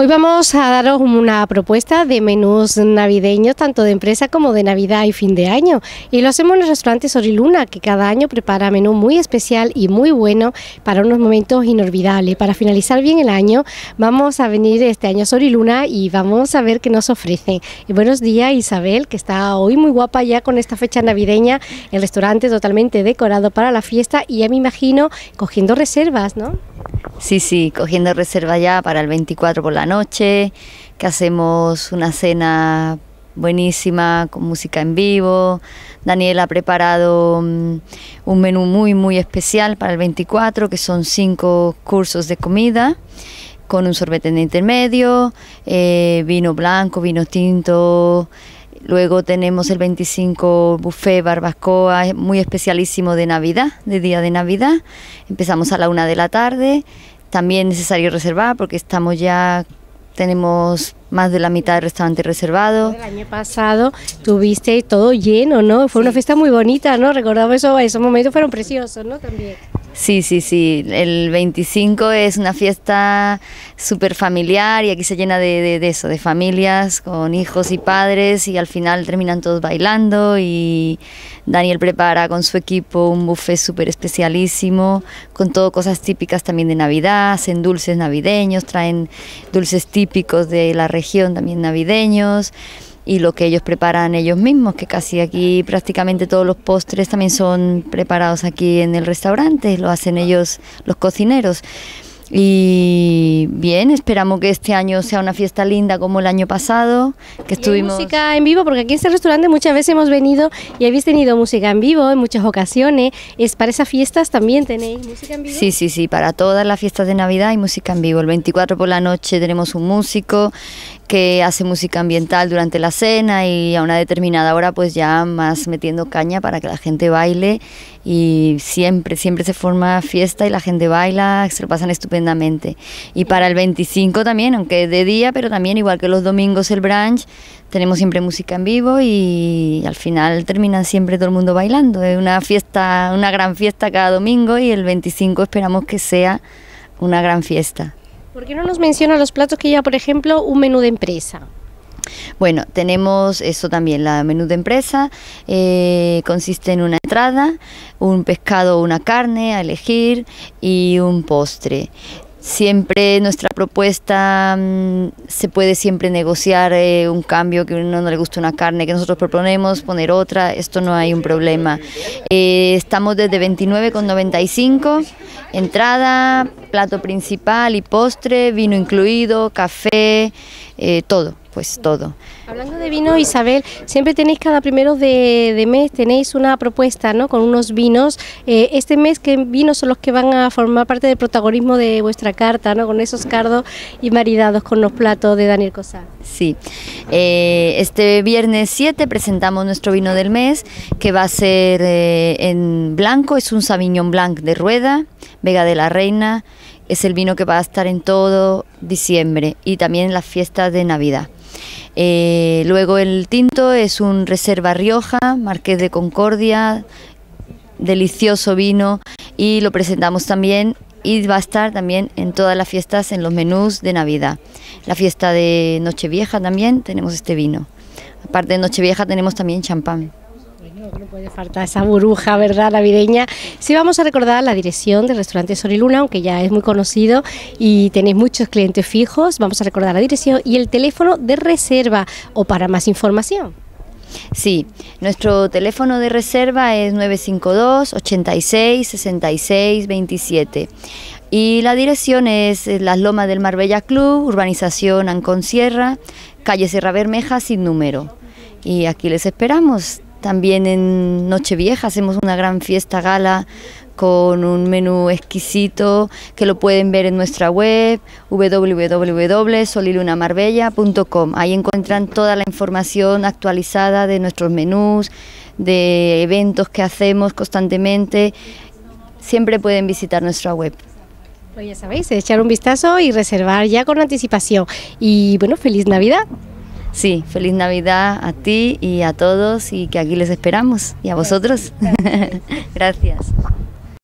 Hoy vamos a daros una propuesta de menús navideños, tanto de empresa como de Navidad y fin de año. Y lo hacemos en el restaurante Soriluna, que cada año prepara menú muy especial y muy bueno para unos momentos inolvidables. Para finalizar bien el año, vamos a venir este año a Soriluna y vamos a ver qué nos ofrecen. Y buenos días, Isabel, que está hoy muy guapa ya con esta fecha navideña. El restaurante totalmente decorado para la fiesta y ya me imagino cogiendo reservas, ¿no? Sí, sí, cogiendo reserva ya para el 24 por la noche, que hacemos una cena buenísima con música en vivo. Daniel ha preparado mm, un menú muy, muy especial para el 24, que son cinco cursos de comida con un sorbete en intermedio, eh, vino blanco, vino tinto. Luego tenemos el 25 buffet barbacoa, muy especialísimo de Navidad, de día de Navidad. Empezamos a la una de la tarde también necesario reservar porque estamos ya, tenemos más de la mitad del restaurante reservado. El año pasado tuviste todo lleno, ¿no? Fue una fiesta muy bonita, ¿no? Recordamos eso, esos momentos fueron preciosos, ¿no? También. Sí, sí, sí. El 25 es una fiesta súper familiar y aquí se llena de, eso, de familias con hijos y padres y al final terminan todos bailando y Daniel prepara con su equipo un buffet súper especialísimo con todo cosas típicas también de Navidad, hacen dulces navideños, traen dulces típicos de la región también navideños y lo que ellos preparan ellos mismos, que casi aquí prácticamente todos los postres también son preparados aquí en el restaurante, lo hacen ellos los cocineros. Y bien, esperamos que este año sea una fiesta linda como el año pasado, que estuvimos... música en vivo, porque aquí en este restaurante muchas veces hemos venido y habéis tenido música en vivo en muchas ocasiones. ¿Es para esas fiestas también tenéis música en vivo? Sí, sí, sí, para todas las fiestas de Navidad hay música en vivo. El 24 por la noche tenemos un músico que hace música ambiental durante la cena y a una determinada hora pues ya más metiendo caña para que la gente baile y siempre, siempre se forma fiesta y la gente baila, se lo pasan estupendamente. Y para el 25 también, aunque de día, pero también igual que los domingos el brunch, tenemos siempre música en vivo y al final terminan siempre todo el mundo bailando. Es una fiesta, una gran fiesta cada domingo y el 25 esperamos que sea una gran fiesta. ¿Por qué no nos menciona los platos que lleva, por ejemplo, un menú de empresa? Bueno, tenemos eso también, la menú de empresa, eh, consiste en una entrada, un pescado o una carne a elegir y un postre. Siempre nuestra propuesta mm, se puede siempre negociar eh, un cambio que a uno no le gusta una carne que nosotros proponemos, poner otra, esto no hay un problema. Eh, estamos desde 29,95, entrada, plato principal y postre, vino incluido, café, eh, todo pues todo. Hablando de vino, Isabel, siempre tenéis cada primero de, mes, tenéis una propuesta, ¿no? Con unos vinos. Eh, este mes, ¿qué vinos son los que van a formar parte del protagonismo de vuestra carta, ¿no? Con esos cardos y maridados con los platos de Daniel Cosar. Sí. Eh, este viernes 7 presentamos nuestro vino del mes, que va a ser eh, en blanco, es un Sauvignon Blanc de rueda, Vega de la Reina, es el vino que va a estar en todo diciembre y también en las fiestas de Navidad. Eh, luego el tinto es un Reserva Rioja, Marqués de Concordia, delicioso vino y lo presentamos también y va a estar también en todas las fiestas, en los menús de Navidad. La fiesta de Nochevieja también tenemos este vino. Aparte de Nochevieja tenemos también champán no puede faltar esa burbuja, ¿verdad? Navideña. Sí, vamos a recordar la dirección del restaurante Soriluna, aunque ya es muy conocido y tenéis muchos clientes fijos. Vamos a recordar la dirección y el teléfono de reserva o para más información. Sí, nuestro teléfono de reserva es 952 86 66 27 y la dirección es Las Lomas del Marbella Club, urbanización Ancon Sierra, calle Sierra Bermeja sin número. Y aquí les esperamos. También en Nochevieja hacemos una gran fiesta gala con un menú exquisito que lo pueden ver en nuestra web www.solilunamarbella.com. Ahí encuentran toda la información actualizada de nuestros menús, de eventos que hacemos constantemente. Siempre pueden visitar nuestra web. Pues ya sabéis, echar un vistazo y reservar ya con anticipación. Y bueno, feliz Navidad. Sí, feliz Navidad a ti y a todos y que aquí les esperamos y a vosotros. Gracias.